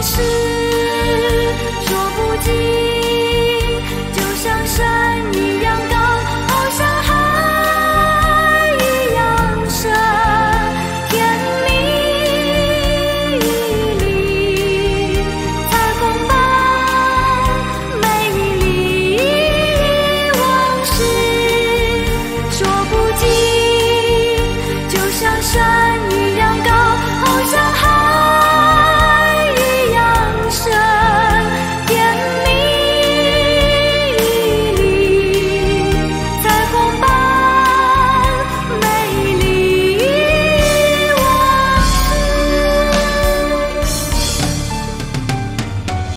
事说不尽就像山一样高好像海一样深。甜蜜蜜彩虹般美丽往事说不尽就像山。